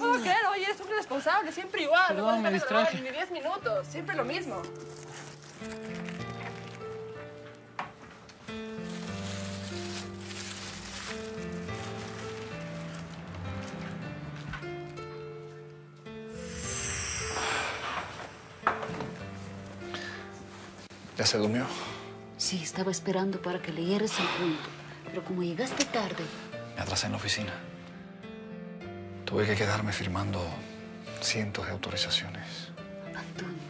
puedo creer, oye, eres un irresponsable, siempre igual. Perdón, no me distraje. Ni 10 minutos, siempre lo mismo. ¿Ya se durmió? Sí, estaba esperando para que leyeras el cuento. Pero como llegaste tarde, Me atrasé en la oficina. Tuve que quedarme firmando cientos de autorizaciones. Antonio,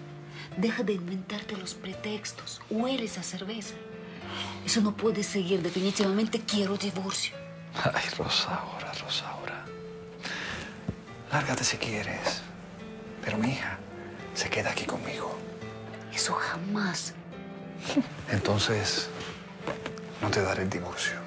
deja de inventarte los pretextos. Hueles a cerveza. Eso no puede seguir. Definitivamente quiero divorcio. Ay, Rosaura, Rosaura. Lárgate si quieres. Pero mi hija se queda aquí conmigo. Eso jamás. Entonces, no te daré el divorcio.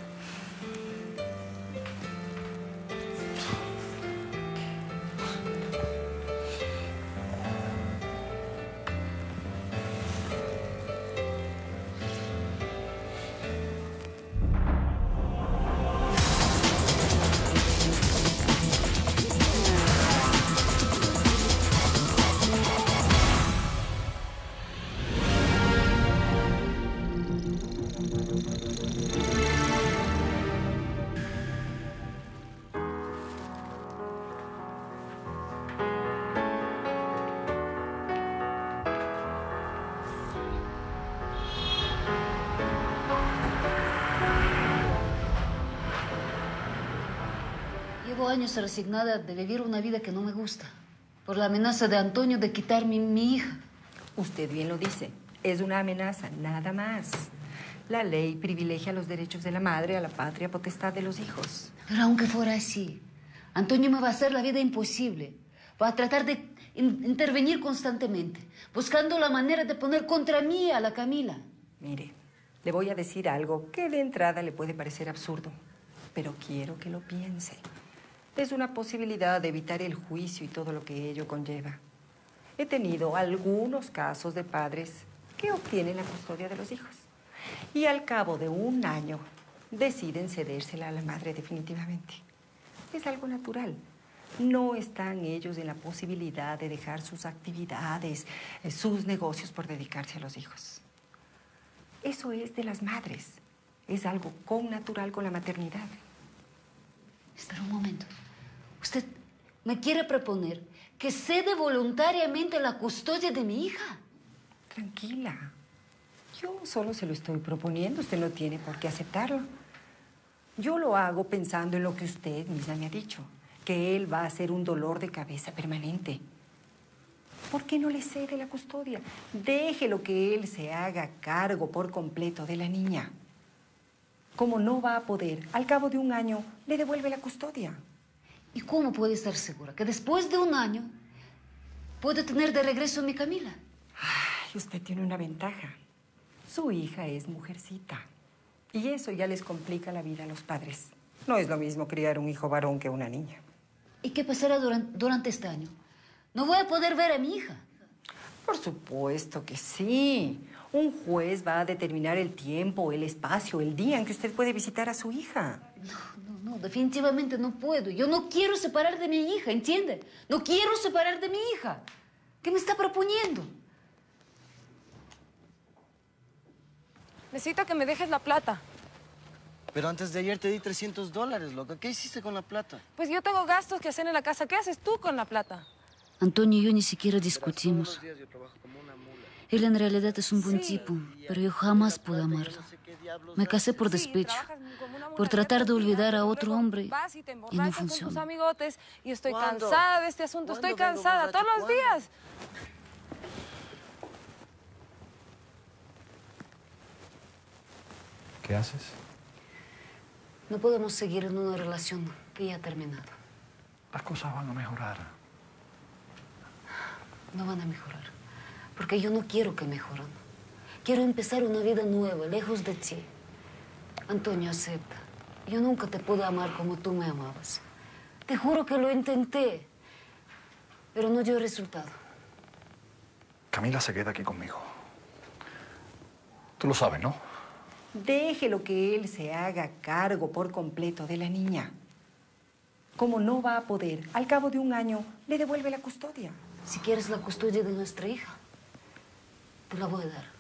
Llevo años resignada de vivir una vida que no me gusta. Por la amenaza de Antonio de quitarme mi hija. Usted bien lo dice. Es una amenaza, nada más. La ley privilegia los derechos de la madre a la patria potestad de los hijos. Pero aunque fuera así, Antonio me va a hacer la vida imposible. Va a tratar de in- intervenir constantemente, buscando la manera de poner contra mí a la Camila. Mire, le voy a decir algo que de entrada le puede parecer absurdo, pero quiero que lo piense. Es una posibilidad de evitar el juicio y todo lo que ello conlleva. He tenido algunos casos de padres que obtienen la custodia de los hijos y al cabo de un año deciden cedérsela a la madre definitivamente. Es algo natural. No están ellos en la posibilidad de dejar sus actividades, eh, sus negocios por dedicarse a los hijos. Eso es de las madres. Es algo connatural con la maternidad. Espera un momento. Usted me quiere proponer que cede voluntariamente la custodia de mi hija. Tranquila. Yo solo se lo estoy proponiendo. Usted no tiene por qué aceptarlo. Yo lo hago pensando en lo que usted misma me ha dicho, que él va a ser un dolor de cabeza permanente. ¿Por qué no le cede la custodia? Déjelo que él se haga cargo por completo de la niña. Como no va a poder, al cabo de un año le devuelve la custodia. ¿Y cómo puede estar segura que después de un año puedo tener de regreso a mi Camila? Ay, usted tiene una ventaja. Su hija es mujercita. Y eso ya les complica la vida a los padres. No es lo mismo criar un hijo varón que una niña. ¿Y qué pasará durante, durante este año? No voy a poder ver a mi hija. Por supuesto que sí. Un juez va a determinar el tiempo, el espacio, el día en que usted puede visitar a su hija. No, no, definitivamente no puedo. Yo no quiero separar de mi hija, ¿entiende? No quiero separar de mi hija. ¿Qué me está proponiendo? Necesito que me dejes la plata. Pero antes de ayer te di 300 dólares, loca. ¿Qué hiciste con la plata? Pues yo tengo gastos que hacer en la casa. ¿Qué haces tú con la plata? Antonio y yo ni siquiera discutimos. Él en realidad es un buen tipo, pero yo jamás pude amarlo. Me casé por despecho, por tratar de olvidar a otro hombre Vas y no funcionó. amigotes y estoy cansada de este asunto. Estoy ¿Cuándo vengo cansada todos los días. ¿Qué haces? No podemos seguir en una relación que ya ha terminado. Las cosas van a mejorar. No van a mejorar, porque yo no quiero que mejoren. Quiero empezar una vida nueva, lejos de ti. Antonio, acepta. Yo nunca te pude amar como tú me amabas. Te juro que lo intenté, pero no dio resultado. Camila se queda aquí conmigo. Tú lo sabes, ¿no? Déjelo que él se haga cargo por completo de la niña. Como no va a poder, al cabo de un año le devuelve la custodia. Si quieres la custodia de nuestra hija, te la voy a dar.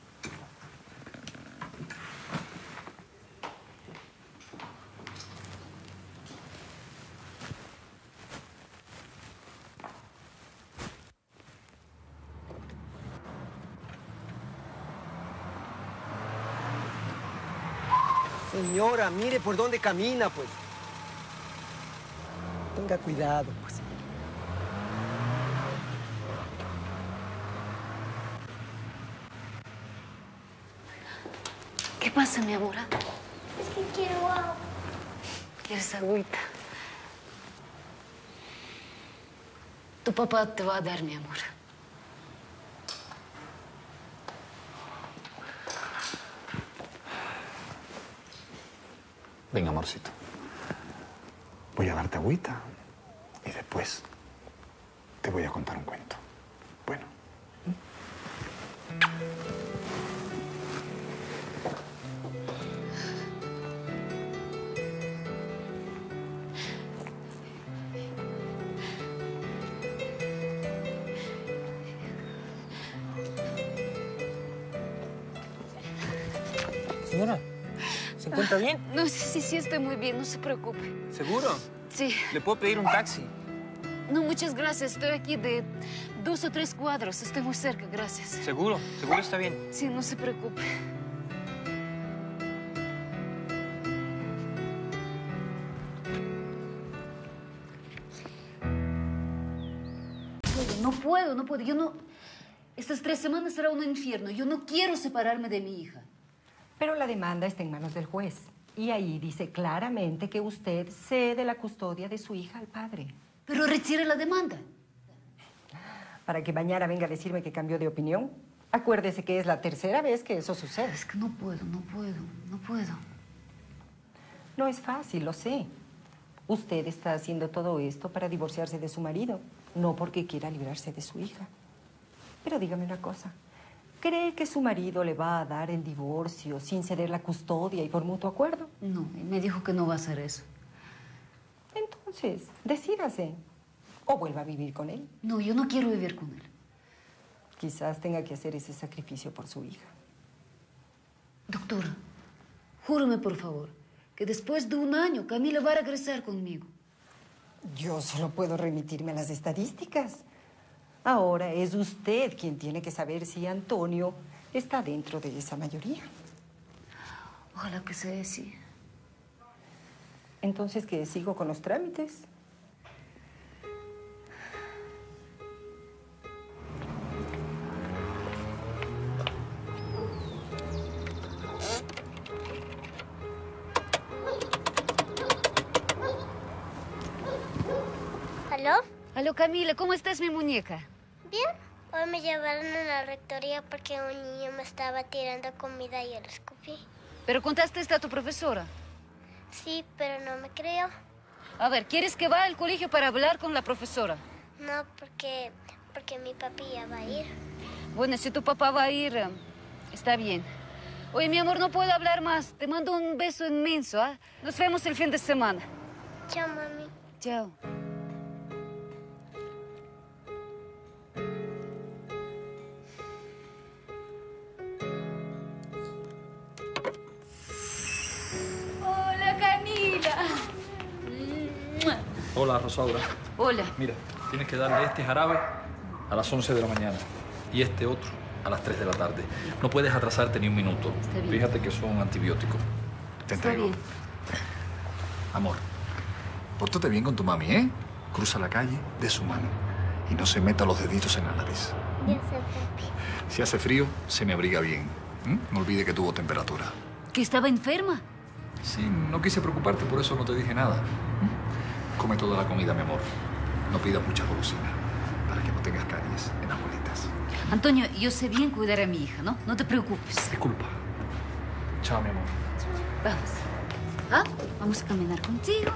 Señora, mire por dónde camina, pues. Tenga cuidado, pues. Pasa, mi amor? ah? Es que quiero agua. ¿Quieres agüita? Tu papá te va a dar, mi amor. Venga, amorcito. Voy a darte agüita y después te voy a contar un cuento. ¿Se encuentra bien? No, sí, sí, sí, estoy muy bien, no se preocupe. ¿Seguro? Sí. ¿Le puedo pedir un taxi? No, muchas gracias. Estoy aquí de dos o tres cuadros. Estoy muy cerca, gracias. ¿Seguro? ¿Seguro está bien? Sí, no se preocupe. No puedo, no puedo. Yo no... Estas tres semanas será un infierno. Yo no quiero separarme de mi hija. Pero la demanda está en manos del juez. Y ahí dice claramente que usted cede la custodia de su hija al padre. Pero retire la demanda. Para que mañana venga a decirme que cambió de opinión. Acuérdese que es la tercera vez que eso sucede. Es que no puedo, no puedo, no puedo. No es fácil, lo sé. Usted está haciendo todo esto para divorciarse de su marido, no porque quiera librarse de su hija. Pero dígame una cosa. ¿Cree que su marido le va a dar el divorcio sin ceder la custodia y por mutuo acuerdo? No, me dijo que no va a hacer eso. Entonces, decídase. O vuelva a vivir con él. No, yo no quiero vivir con él. Quizás tenga que hacer ese sacrificio por su hija. Doctor, júrame por favor que después de un año Camila va a regresar conmigo. Yo solo puedo remitirme a las estadísticas. Ahora es usted quien tiene que saber si Antonio está dentro de esa mayoría. Ojalá que sea así. Entonces, ¿qué? ¿Sigo con los trámites? ¿Aló? Aló, Camila, ¿cómo estás, mi muñeca? Bien. Hoy me llevaron a la rectoría porque un niño me estaba tirando comida y yo lo escupí. Pero contaste esto a tu profesora. Sí, pero no me creo. A ver, ¿quieres que vaya al colegio para hablar con la profesora? No, porque, porque mi papi ya va a ir. Bueno, si tu papá va a ir, eh, está bien. Oye, mi amor, no puedo hablar más. Te mando un beso inmenso, ¿ah? Nos vemos el fin de semana. Chao, mami. Chao. Hola, Rosaura. Hola. Mira, tienes que darle este jarabe a las 11 de la mañana y este otro a las 3 de la tarde. No puedes atrasarte ni un minuto. Está bien. Fíjate que son antibióticos. Te Está entrego. bien. Amor, pórtate bien con tu mami, ¿eh? Cruza la calle de su mano y no se meta los deditos en la nariz. Ya sé, papi. Si hace frío, se me abriga bien. ¿m? No olvide que tuvo temperatura. ¿Que estaba enferma? Sí, no quise preocuparte, por eso no te dije nada. Come toda la comida, mi amor. No pidas mucha golosina para que no tengas caries en las bolitas. Antonio, yo sé bien cuidar a mi hija, ¿no? No te preocupes. Disculpa. Chao, mi amor. Vamos. ¿Ah? Vamos a caminar contigo.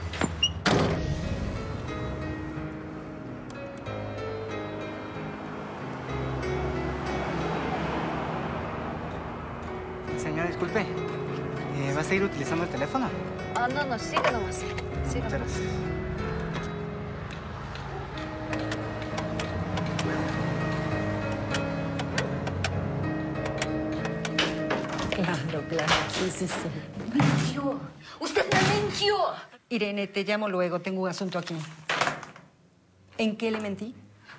Señora, disculpe. Eh, ¿Va a seguir utilizando el teléfono? Ah, no, no, sigue nomás. Sigue Muchas gracias. Sí. Mintió. Usted me mintió. Irene, te llamo luego. Tengo un asunto aquí. ¿En qué le mentí?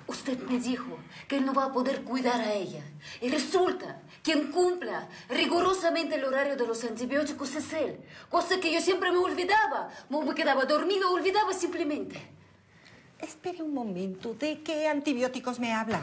Usted me dijo que él no va a poder cuidar a ella. Y resulta, quien cumpla rigurosamente el horario de los antibióticos es él. Cosa que yo siempre me olvidaba. Me quedaba dormida, olvidaba simplemente. Espere un momento. ¿De qué antibióticos me habla?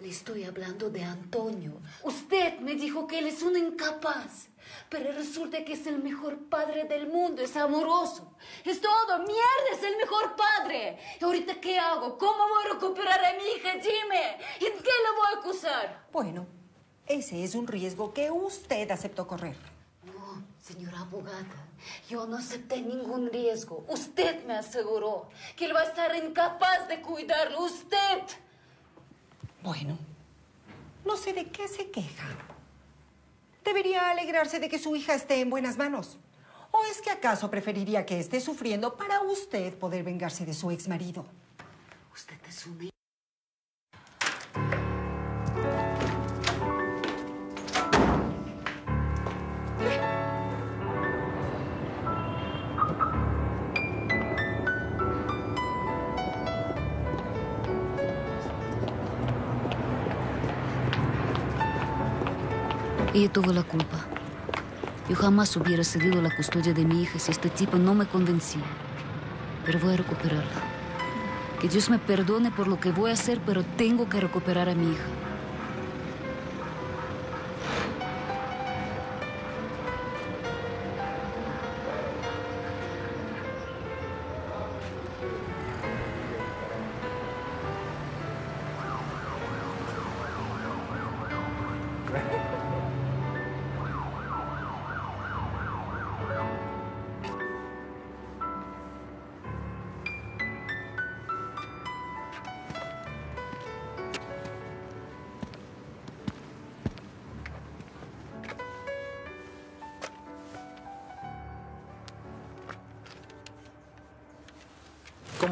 Le estoy hablando de Antonio. Usted me dijo que él es un incapaz. Pero resulta que es el mejor padre del mundo, es amoroso. Es todo, mierda, es el mejor padre. ¿Y ahorita qué hago? ¿Cómo voy a recuperar a mi hija? Dime, ¿en qué la voy a acusar? Bueno, ese es un riesgo que usted aceptó correr. No, señora abogada, yo no acepté ningún riesgo. Usted me aseguró que él va a estar incapaz de cuidarlo. Usted. Bueno, no sé de qué se queja. Debería alegrarse de que su hija esté en buenas manos. ¿O es que acaso preferiría que esté sufriendo para usted poder vengarse de su exmarido? Usted es una... Ella tuvo la culpa. Yo jamás hubiera cedido la custodia de mi hija si este tipo no me convencía. Pero voy a recuperarla. Que Dios me perdone por lo que voy a hacer, pero tengo que recuperar a mi hija.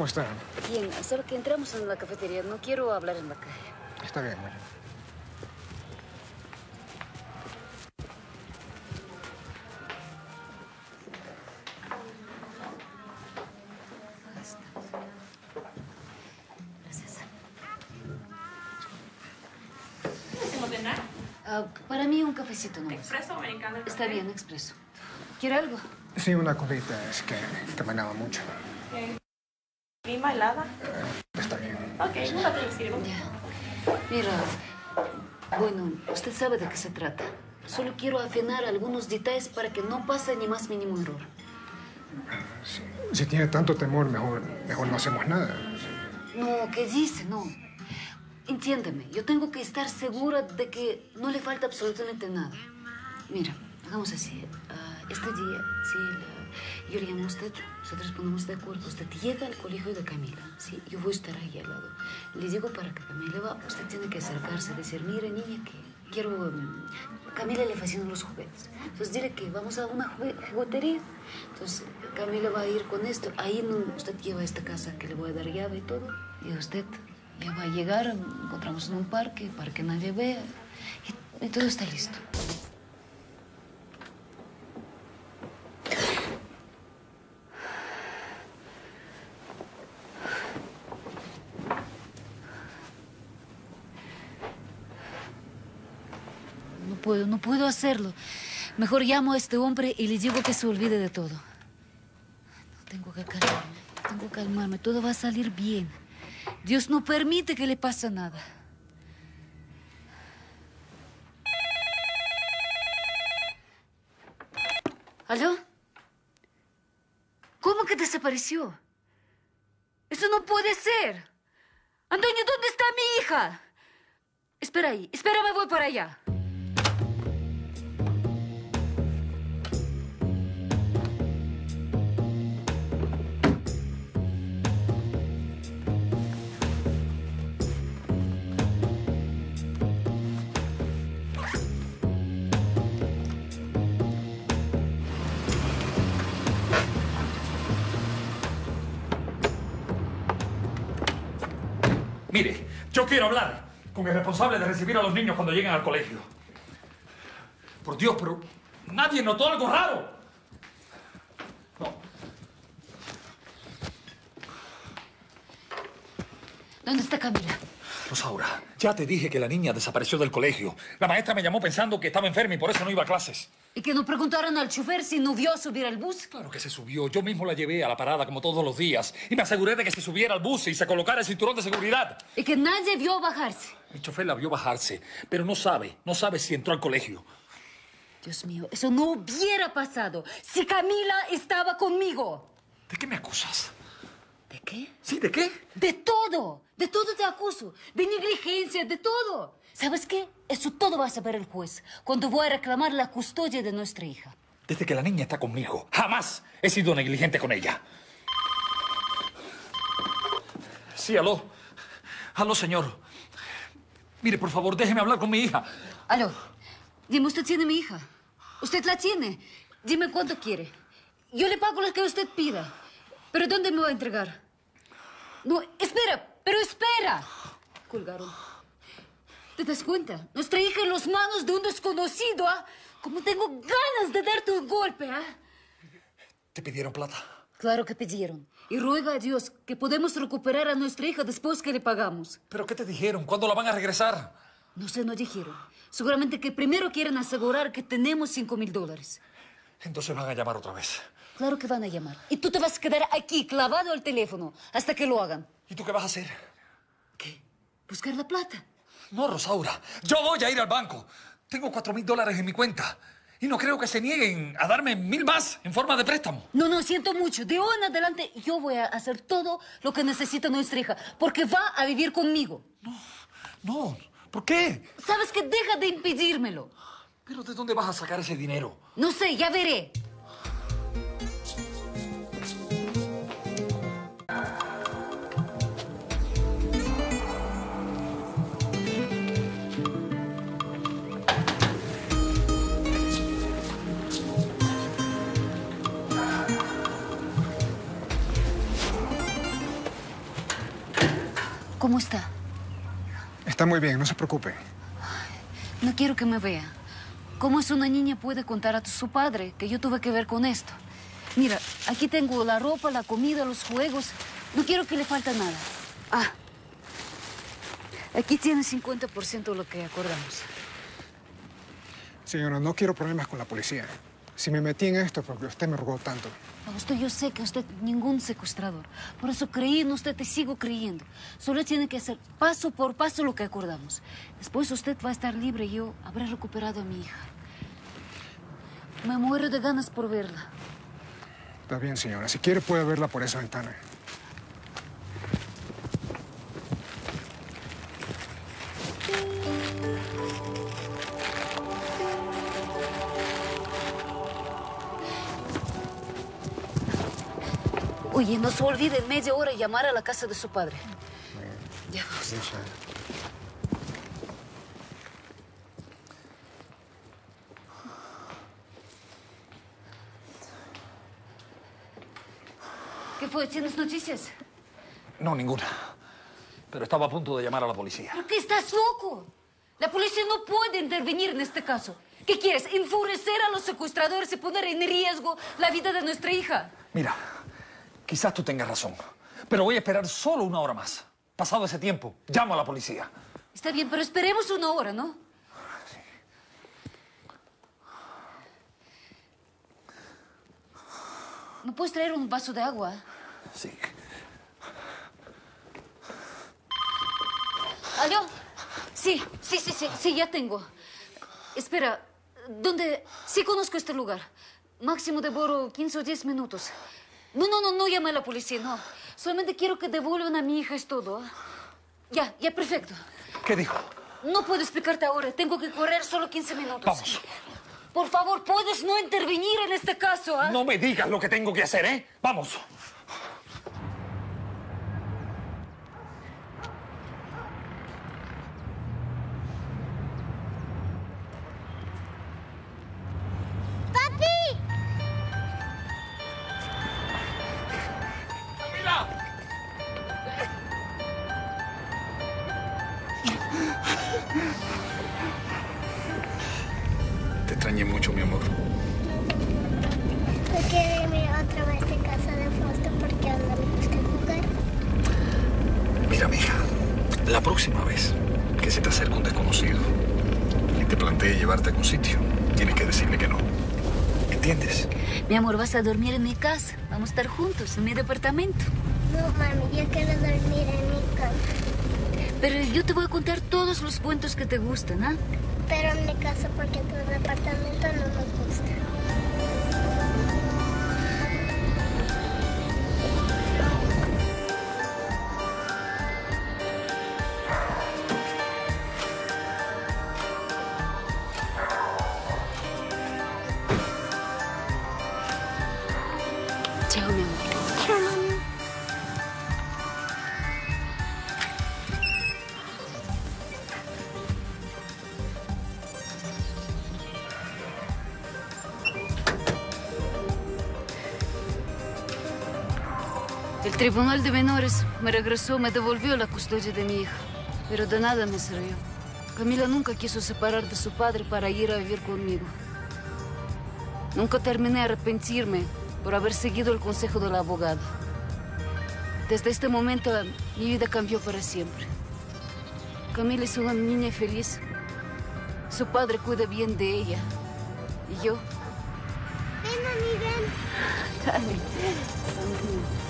¿Cómo están? Bien, solo que entramos en la cafetería. No quiero hablar en la calle. Está bien, bueno. Ah, para mí un cafecito nomás. ¿Expreso o americano? Está bien, expreso. ¿Quiere algo? Sí, una cosita, es que te manaba mucho. ¿Clima helada? Está bien. Ok, no te lo sirvo. Ya. Mira, bueno, usted sabe de qué se trata. Solo quiero afinar algunos detalles para que no pase ni más mínimo error. Si, si tiene tanto temor, mejor, mejor no hacemos nada. No, ¿qué dice? No. Entiéndeme, yo tengo que estar segura de que no le falta absolutamente nada. Mira, hagamos así. Ah, este día, sí, la- yo le llamo a usted, nosotros ponemos de acuerdo. Usted llega al colegio de Camila, sí, yo voy a estar ahí al lado. Le digo para que Camila va, usted tiene que acercarse, decir, mira, niña, que quiero... mm, Camila le fascinan los juguetes. Entonces dile que vamos a una juguetería. Entonces Camila va a ir con esto. Ahí no- usted lleva esta casa que le voy a dar llave y todo. Y usted ya va a llegar, encontramos en un parque para que nadie vea. Y, y todo está listo. No puedo hacerlo. Mejor llamo a este hombre y le digo que se olvide de todo. No, tengo que calmarme, tengo que calmarme. Todo va a salir bien. Dios no permite que le pase nada. ¿Aló? ¿Cómo que desapareció? Eso no puede ser. Antonio, ¿dónde está mi hija? Espera ahí, espérame, voy para allá. Mire, yo quiero hablar con el responsable de recibir a los niños cuando lleguen al colegio. Por Dios, pero ¿Nadie notó algo raro? ¿Dónde está Camila? Rosaura, ya te dije que la niña desapareció del colegio. La maestra me llamó pensando que estaba enferma y por eso no iba a clases. ¿Y que no preguntaron al chofer si no vio subir al bus? Claro que se subió. Yo mismo la llevé a la parada como todos los días y me aseguré de que se subiera al bus y se colocara el cinturón de seguridad. Y que nadie vio bajarse. Mi chofer la vio bajarse, pero no sabe, no sabe si entró al colegio. Dios mío, eso no hubiera pasado si Camila estaba conmigo. ¿De qué me acusas? ¿Sí, de qué? De todo. De todo te acuso. De negligencia, de todo. ¿Sabes qué? Eso todo va a saber el juez cuando voy a reclamar la custodia de nuestra hija. Desde que la niña está conmigo, jamás he sido negligente con ella. Sí, aló. Aló, señor. Mire, por favor, déjeme hablar con mi hija. Aló. Dime, ¿usted tiene mi hija? ¿Usted la tiene? Dime cuánto quiere. Yo le pago lo que usted pida. ¿Pero dónde me va a entregar? No, espera, pero espera. Colgaron. ¿Te das cuenta? Nuestra hija en las manos de un desconocido, ¿ah? Como tengo ganas de darte un golpe, ¿ah? ¿Te pidieron plata? Claro que pidieron. Y ruega a Dios que podemos recuperar a nuestra hija después que le pagamos. ¿Pero qué te dijeron? ¿Cuándo la van a regresar? No sé, no dijeron. Seguramente que primero quieren asegurar que tenemos cinco mil dólares. Entonces van a llamar otra vez. Claro que van a llamar. Y tú te vas a quedar aquí, clavado al teléfono, hasta que lo hagan. ¿Y tú qué vas a hacer? ¿Qué? Buscar la plata. No, Rosaura. Yo voy a ir al banco. Tengo cuatro mil dólares en mi cuenta. Y no creo que se nieguen a darme mil más en forma de préstamo. No, no, siento mucho. De hoy en adelante yo voy a hacer todo lo que necesita nuestra hija, porque va a vivir conmigo. No, no. ¿Por qué? ¿Sabes que Deja de impedírmelo. ¿Pero de dónde vas a sacar ese dinero? No sé, ya veré. ¿Cómo está? Está muy bien, no se preocupe. No quiero que me vea. ¿Cómo es una niña puede contar a su padre que yo tuve que ver con esto? Mira, aquí tengo la ropa, la comida, los juegos. No quiero que le falte nada. Ah, aquí tiene 50% de lo que acordamos. Señora, no quiero problemas con la policía. Si me metí en esto porque usted me rogó tanto. Augusto, yo sé que usted ningún secuestrador. Por eso creí en usted y sigo creyendo. Solo tiene que hacer paso por paso lo que acordamos. Después usted va a estar libre y yo habré recuperado a mi hija. Me muero de ganas por verla. Está bien, señora. Si quiere, puede verla por esa ventana. Oye, no se olvide en media hora llamar a la casa de su padre. Ya, Augusto. ¿Qué fue? ¿Tienes noticias? No, ninguna. Pero estaba a punto de llamar a la policía. ¿Pero qué estás loco? La policía no puede intervenir en este caso. ¿Qué quieres? ¿Enfurecer a los secuestradores y poner en riesgo la vida de nuestra hija? Mira, quizás tú tengas razón, pero voy a esperar solo una hora más. Pasado ese tiempo, llamo a la policía. Está bien, pero esperemos una hora, ¿no? ¿Me puedes traer un vaso de agua? Sí. ¿Aló? Sí, sí, sí, sí, sí, ya tengo. Espera, ¿dónde? Sí conozco este lugar. Máximo devoro 15 o 10 minutos. No, no, no, no llame a la policía, no. Solamente quiero que devuelvan a mi hija, es todo. ¿ah? Ya, ya, perfecto. ¿Qué dijo? No puedo explicarte ahora. Tengo que correr solo 15 minutos. Vamos. Por favor, ¿puedes no intervenir en este caso? ¿ah? No me digas lo que tengo que hacer, ¿eh? Vamos. Llevarte a algún sitio, tienes que decirle que no. ¿Entiendes? Mi amor, vas a dormir en mi casa. Vamos a estar juntos en mi departamento. No, mami, yo quiero dormir en mi cama. Pero yo te voy a contar todos los cuentos que te gustan, ¿ah? Pero en mi casa porque tu departamento no me gusta. El Tribunal de Menores me regresó, me devolvió la custodia de mi hija, pero de nada me sirvió. Camila nunca quiso separar de su padre para ir a vivir conmigo. Nunca terminé arrepentirme por haber seguido el consejo del abogado. Desde este momento mi vida cambió para siempre. Camila es una niña feliz. Su padre cuida bien de ella. Y yo, Ven, mami, ven. Dale.